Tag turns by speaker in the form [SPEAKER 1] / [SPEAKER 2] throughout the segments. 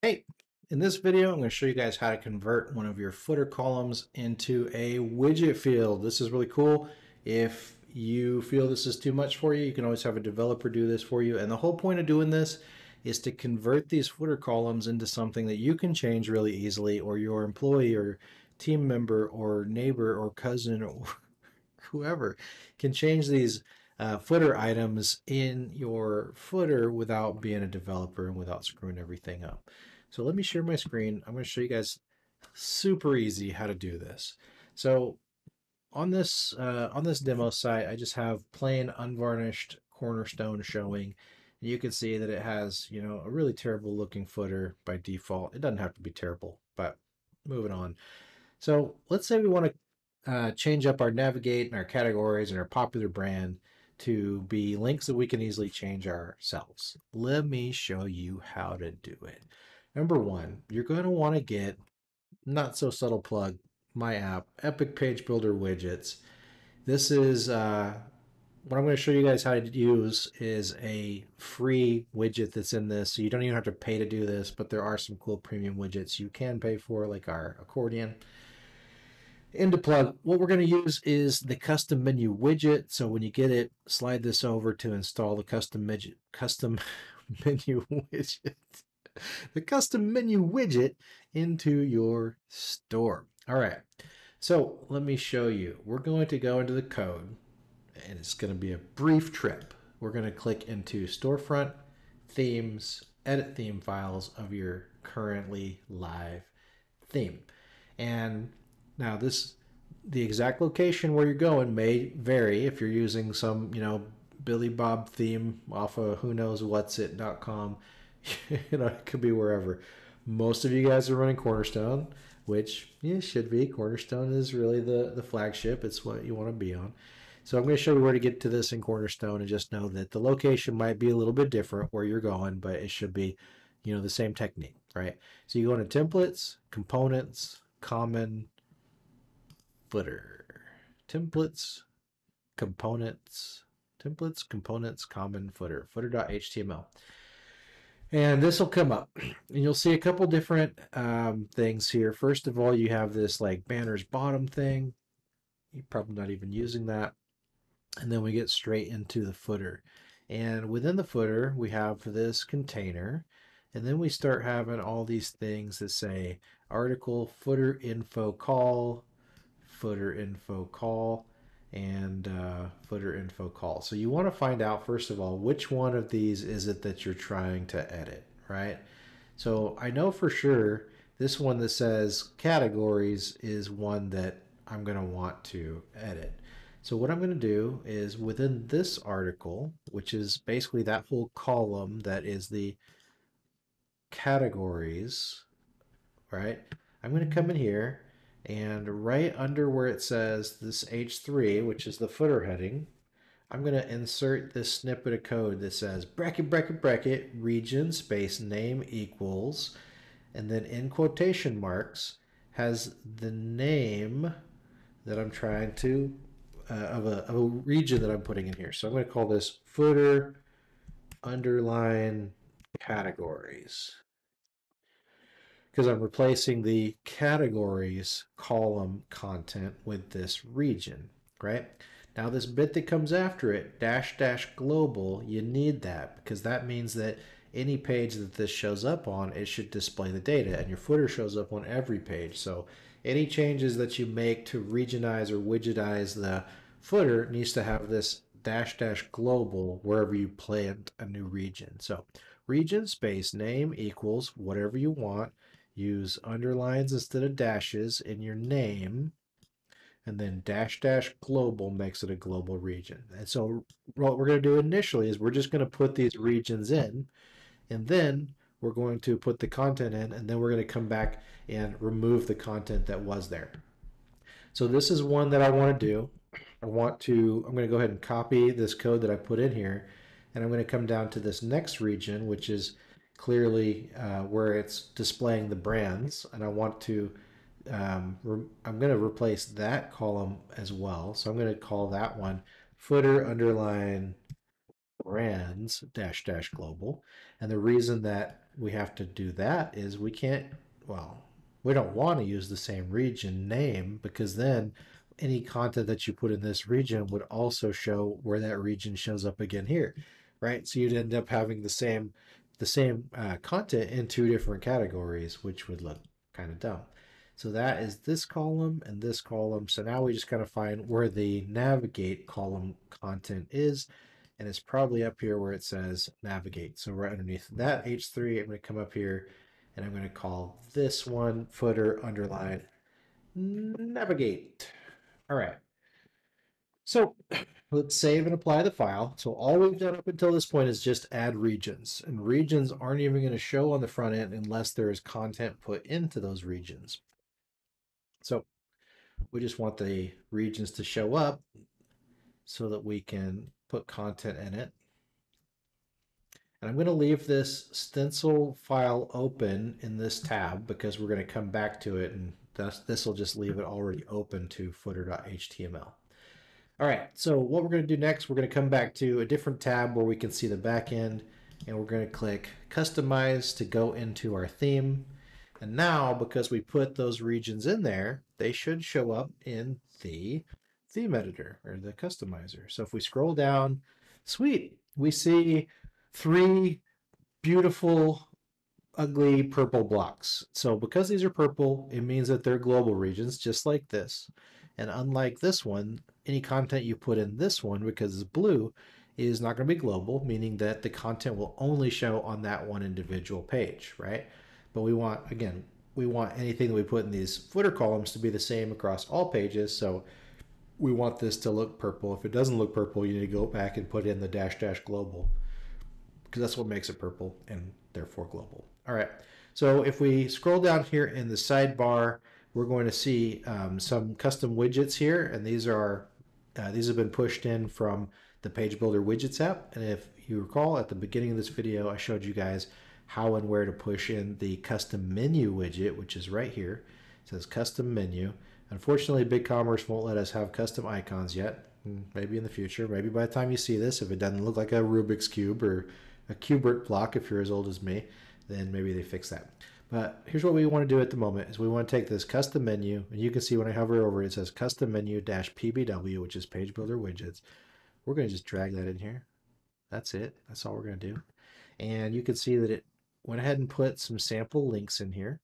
[SPEAKER 1] Hey, in this video, I'm going to show you guys how to convert one of your footer columns into a widget field. This is really cool. If you feel this is too much for you, you can always have a developer do this for you. And the whole point of doing this is to convert these footer columns into something that you can change really easily or your employee or team member or neighbor or cousin or whoever can change these uh, footer items in your footer without being a developer and without screwing everything up. So let me share my screen. I'm going to show you guys super easy how to do this. So on this uh, on this demo site, I just have plain unvarnished cornerstone showing. And you can see that it has, you know, a really terrible looking footer by default. It doesn't have to be terrible, but moving on. So let's say we want to uh, change up our navigate and our categories and our popular brand to be links that we can easily change ourselves. Let me show you how to do it. Number one, you're going to want to get, not so subtle plug, my app, Epic Page Builder Widgets. This is, uh, what I'm going to show you guys how to use is a free widget that's in this. So you don't even have to pay to do this, but there are some cool premium widgets you can pay for, like our accordion into plug, what we're going to use is the custom menu widget. So when you get it, slide this over to install the custom menu, custom menu widget, the custom menu widget into your store. All right. So let me show you. We're going to go into the code and it's going to be a brief trip. We're going to click into storefront, themes, edit theme files of your currently live theme. And now this the exact location where you're going may vary if you're using some, you know, Billy Bob theme off of who knows what's it.com. you know, it could be wherever. Most of you guys are running Cornerstone, which yeah, should be. Cornerstone is really the, the flagship. It's what you want to be on. So I'm going to show you where to get to this in Cornerstone and just know that the location might be a little bit different where you're going, but it should be, you know, the same technique, right? So you go into templates, components, common, footer. Templates, components, templates, components, common footer, footer.html. And this will come up and you'll see a couple different um, things here. First of all, you have this like banners bottom thing. You're probably not even using that. And then we get straight into the footer. And within the footer, we have this container. And then we start having all these things that say article, footer, info, call, footer info call and uh, footer info call. So you want to find out first of all which one of these is it that you're trying to edit, right? So I know for sure this one that says categories is one that I'm going to want to edit. So what I'm going to do is within this article, which is basically that whole column that is the categories, right? I'm going to come in here and right under where it says this H3, which is the footer heading, I'm going to insert this snippet of code that says bracket, bracket, bracket, region, space, name equals, and then in quotation marks has the name that I'm trying to, uh, of, a, of a region that I'm putting in here. So I'm going to call this footer underline categories because I'm replacing the categories column content with this region, right? Now this bit that comes after it, dash dash global, you need that because that means that any page that this shows up on, it should display the data and your footer shows up on every page. So any changes that you make to regionize or widgetize the footer needs to have this dash dash global wherever you plant a new region. So region space name equals whatever you want use underlines instead of dashes in your name and then dash dash global makes it a global region. And so what we're going to do initially is we're just going to put these regions in and then we're going to put the content in and then we're going to come back and remove the content that was there. So this is one that I want to do. I want to, I'm going to go ahead and copy this code that I put in here and I'm going to come down to this next region which is clearly uh, where it's displaying the brands and I want to um, I'm going to replace that column as well so I'm going to call that one footer underline brands dash dash global. And the reason that we have to do that is we can't, well, we don't want to use the same region name because then any content that you put in this region would also show where that region shows up again here, right? So you'd end up having the same the same uh, content in two different categories, which would look kind of dumb. So that is this column and this column. So now we just kind of find where the navigate column content is. And it's probably up here where it says navigate. So right underneath that H3, I'm going to come up here and I'm going to call this one footer underline navigate. All right. So let's save and apply the file. So all we've done up until this point is just add regions. And regions aren't even going to show on the front end unless there is content put into those regions. So we just want the regions to show up so that we can put content in it. And I'm going to leave this stencil file open in this tab because we're going to come back to it and this will just leave it already open to footer.html. All right, so what we're going to do next, we're going to come back to a different tab where we can see the back end and we're going to click customize to go into our theme. And now, because we put those regions in there, they should show up in the theme editor or the customizer. So if we scroll down, sweet, we see three beautiful, ugly purple blocks. So because these are purple, it means that they're global regions, just like this. And unlike this one, any content you put in this one, because it's blue, is not going to be global, meaning that the content will only show on that one individual page, right? But we want, again, we want anything that we put in these footer columns to be the same across all pages. So we want this to look purple. If it doesn't look purple, you need to go back and put in the dash dash global because that's what makes it purple and therefore global. All right. So if we scroll down here in the sidebar, we're going to see um, some custom widgets here, and these are uh, these have been pushed in from the Page Builder Widgets app. And if you recall, at the beginning of this video, I showed you guys how and where to push in the custom menu widget, which is right here. It says custom menu. Unfortunately, BigCommerce won't let us have custom icons yet. Hmm, maybe in the future, maybe by the time you see this, if it doesn't look like a Rubik's Cube or a Q*bert block, if you're as old as me, then maybe they fix that. But here's what we want to do at the moment is we want to take this custom menu, and you can see when I hover over it, it says custom menu dash PBW, which is page builder widgets. We're going to just drag that in here. That's it. That's all we're going to do. And you can see that it went ahead and put some sample links in here.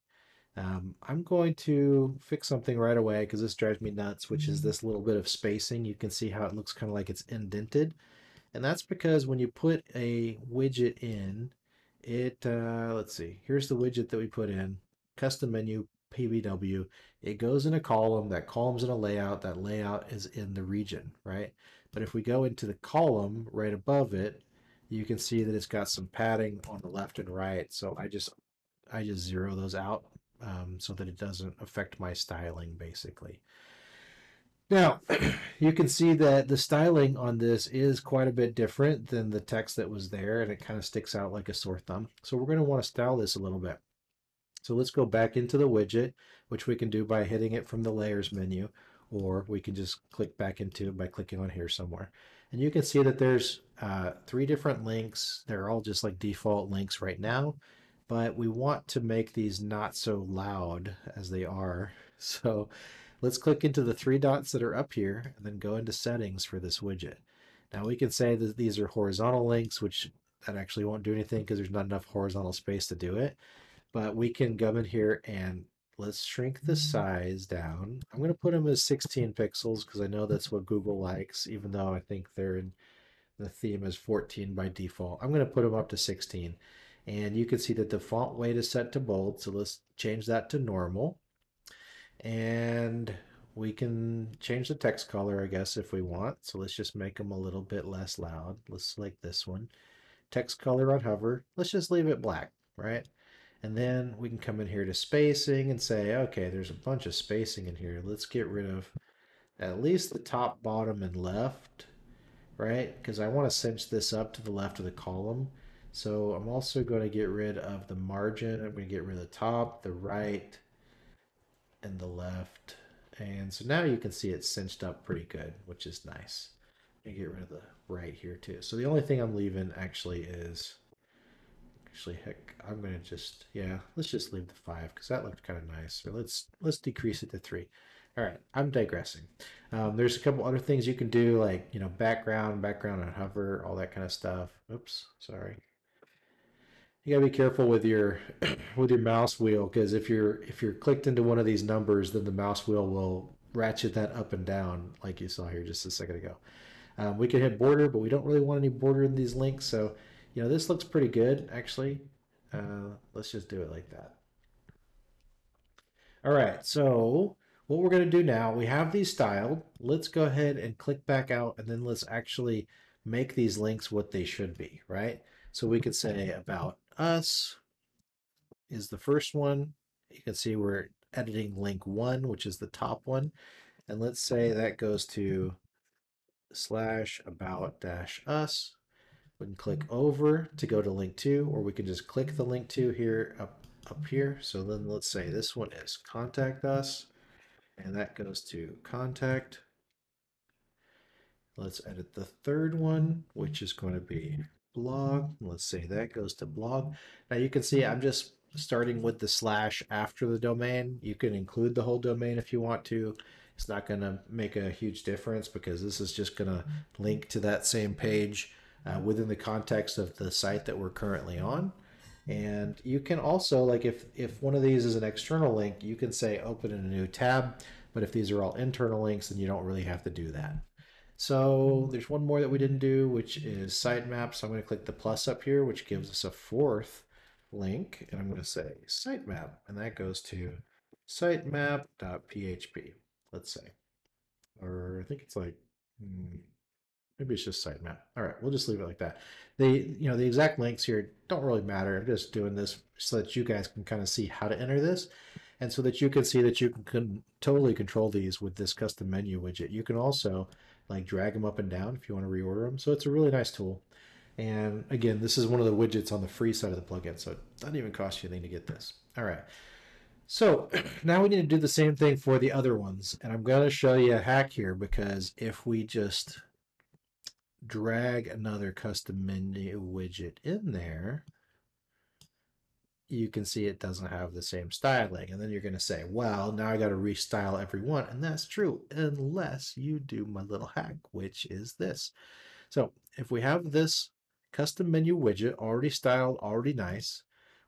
[SPEAKER 1] Um, I'm going to fix something right away because this drives me nuts, which is this little bit of spacing. You can see how it looks kind of like it's indented. And that's because when you put a widget in, it uh, let's see here's the widget that we put in custom menu pbw it goes in a column that column's in a layout that layout is in the region right? But if we go into the column right above it you can see that it's got some padding on the left and right. So i just i just zero those out um, so that it doesn't affect my styling basically now, you can see that the styling on this is quite a bit different than the text that was there, and it kind of sticks out like a sore thumb. So we're going to want to style this a little bit. So let's go back into the widget, which we can do by hitting it from the layers menu, or we can just click back into it by clicking on here somewhere. And you can see that there's uh, three different links. They're all just like default links right now, but we want to make these not so loud as they are. So Let's click into the three dots that are up here and then go into settings for this widget. Now we can say that these are horizontal links, which that actually won't do anything because there's not enough horizontal space to do it. But we can come in here and let's shrink the size down. I'm going to put them as 16 pixels because I know that's what Google likes, even though I think they're in the theme is 14 by default. I'm going to put them up to 16. And you can see that the font weight is set to bold. So let's change that to normal. And we can change the text color, I guess, if we want. So let's just make them a little bit less loud. Let's select this one. Text color on hover. Let's just leave it black, right? And then we can come in here to spacing and say, okay, there's a bunch of spacing in here. Let's get rid of at least the top, bottom, and left, right? Because I want to cinch this up to the left of the column. So I'm also going to get rid of the margin. I'm going to get rid of the top, the right, and the left. And so now you can see it's cinched up pretty good, which is nice. me get rid of the right here too. So the only thing I'm leaving actually is, actually, heck, I'm gonna just, yeah, let's just leave the five because that looked kind of nice. So let's let's decrease it to three. All right, I'm digressing. Um, there's a couple other things you can do, like you know, background, background and hover, all that kind of stuff. Oops, sorry. You gotta be careful with your with your mouse wheel because if you're if you're clicked into one of these numbers, then the mouse wheel will ratchet that up and down, like you saw here just a second ago. Um, we can hit border, but we don't really want any border in these links. So, you know, this looks pretty good, actually. Uh, let's just do it like that. All right, so what we're going to do now, we have these styled. Let's go ahead and click back out, and then let's actually make these links what they should be, right? So we could say about us is the first one. You can see we're editing link one, which is the top one. And let's say that goes to slash about dash us. We can click mm. over to go to link two, or we can just click the link to here up, up here. So then let's say this one is contact us, and that goes to contact. Let's edit the third one, which is going to be blog. Let's say that goes to blog. Now you can see I'm just starting with the slash after the domain. You can include the whole domain if you want to. It's not going to make a huge difference because this is just going to link to that same page uh, within the context of the site that we're currently on. And you can also, like if, if one of these is an external link, you can say open in a new tab. But if these are all internal links, then you don't really have to do that. So there's one more that we didn't do, which is sitemap. So I'm going to click the plus up here, which gives us a fourth link. And I'm going to say sitemap. And that goes to sitemap.php let's say. Or I think it's like, hmm, maybe it's just sitemap. All right, we'll just leave it like that. The, you know, the exact links here don't really matter. I'm just doing this so that you guys can kind of see how to enter this. And so that you can see that you can, can totally control these with this custom menu widget. You can also like drag them up and down if you want to reorder them. So it's a really nice tool. And again, this is one of the widgets on the free side of the plugin. So it doesn't even cost you anything to get this. All right. So now we need to do the same thing for the other ones. And I'm going to show you a hack here because if we just drag another custom menu widget in there, you can see it doesn't have the same styling. And then you're going to say, well, now I got to restyle every one. And that's true, unless you do my little hack, which is this. So if we have this custom menu widget already styled, already nice,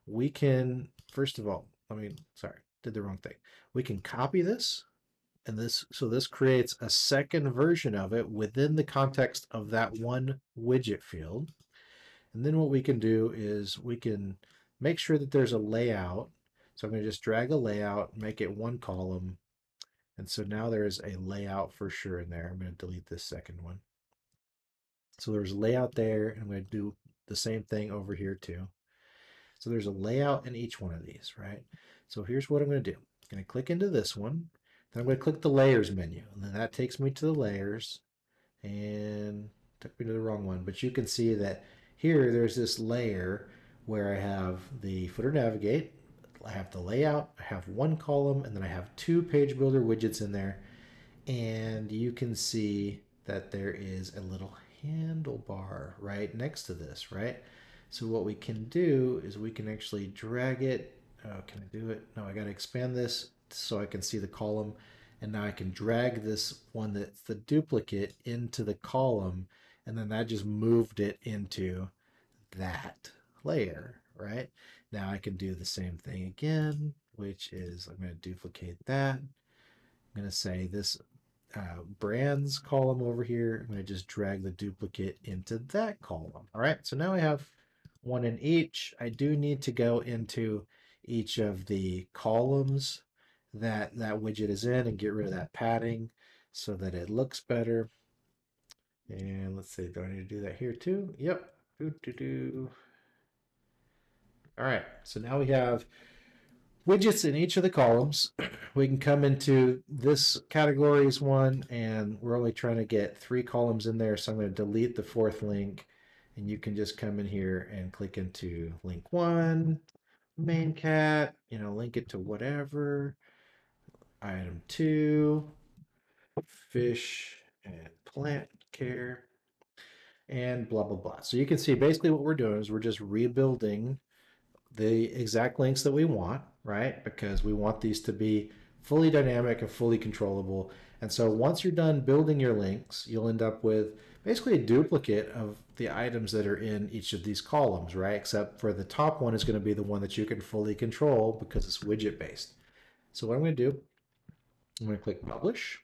[SPEAKER 1] we can, first of all, I mean, sorry, did the wrong thing. We can copy this and this, so this creates a second version of it within the context of that one widget field. And then what we can do is we can make sure that there's a layout. So I'm going to just drag a layout, make it one column. And so now there's a layout for sure in there. I'm going to delete this second one. So there's a layout there. I'm going to do the same thing over here too. So there's a layout in each one of these, right? So here's what I'm going to do. I'm going to click into this one. Then I'm going to click the layers menu. And then that takes me to the layers and took me to the wrong one. But you can see that here there's this layer where I have the footer navigate, I have the layout, I have one column, and then I have two page builder widgets in there. And you can see that there is a little handlebar right next to this, right? So what we can do is we can actually drag it. Oh, can I do it? No, I got to expand this so I can see the column. And now I can drag this one that's the duplicate into the column. And then that just moved it into that layer, right? Now I can do the same thing again, which is I'm going to duplicate that. I'm going to say this uh, brands column over here. I'm going to just drag the duplicate into that column. All right, so now I have one in each. I do need to go into each of the columns that that widget is in and get rid of that padding so that it looks better. And let's see, do I need to do that here too? Yep. Doo, doo, doo. All right, so now we have widgets in each of the columns. We can come into this categories one, and we're only trying to get three columns in there, so I'm going to delete the fourth link and you can just come in here and click into link one, main cat, you know, link it to whatever. Item two, fish and plant care. and blah, blah, blah. So you can see basically what we're doing is we're just rebuilding the exact links that we want, right? Because we want these to be fully dynamic and fully controllable. And so once you're done building your links, you'll end up with basically a duplicate of the items that are in each of these columns, right? Except for the top one is going to be the one that you can fully control because it's widget based. So what I'm going to do, I'm going to click publish.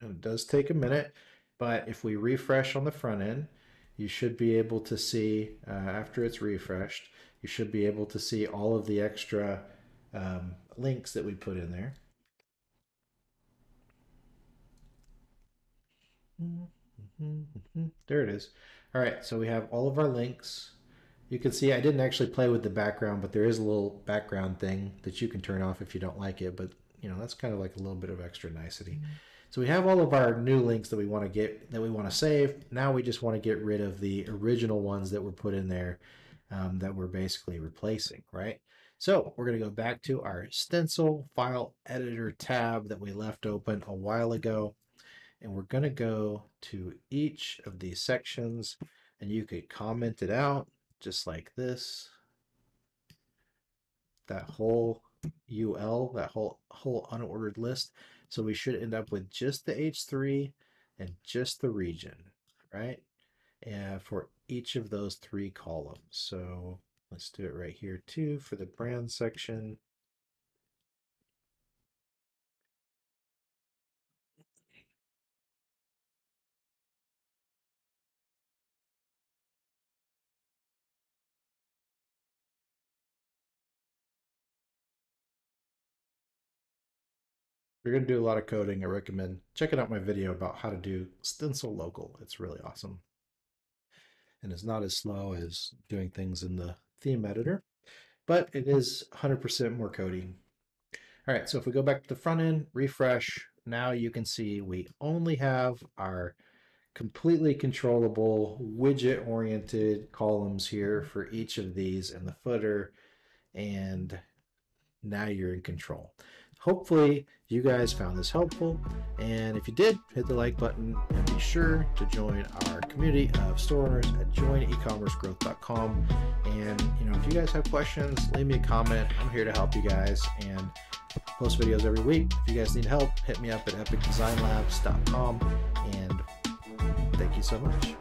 [SPEAKER 1] And it does take a minute, but if we refresh on the front end, you should be able to see, uh, after it's refreshed, you should be able to see all of the extra um, links that we put in there. There it is. All right, so we have all of our links. You can see I didn't actually play with the background, but there is a little background thing that you can turn off if you don't like it. But you know that's kind of like a little bit of extra nicety. Mm -hmm. So we have all of our new links that we want to get, that we want to save. Now we just want to get rid of the original ones that were put in there um, that we're basically replacing, right? So we're going to go back to our stencil file editor tab that we left open a while ago. And we're going to go to each of these sections and you could comment it out just like this. That whole UL, that whole, whole unordered list. So we should end up with just the H3 and just the region, right? And for each of those three columns. So let's do it right here too for the brand section. You're going to do a lot of coding, I recommend checking out my video about how to do Stencil Local. It's really awesome. And it's not as slow as doing things in the theme editor, but it is 100% more coding. All right, so if we go back to the front end, refresh, now you can see we only have our completely controllable widget-oriented columns here for each of these in the footer, and now you're in control. Hopefully you guys found this helpful. And if you did, hit the like button and be sure to join our community of store owners at joinecommercegrowth.com. And you know, if you guys have questions, leave me a comment. I'm here to help you guys and post videos every week. If you guys need help, hit me up at epicdesignlabs.com and thank you so much.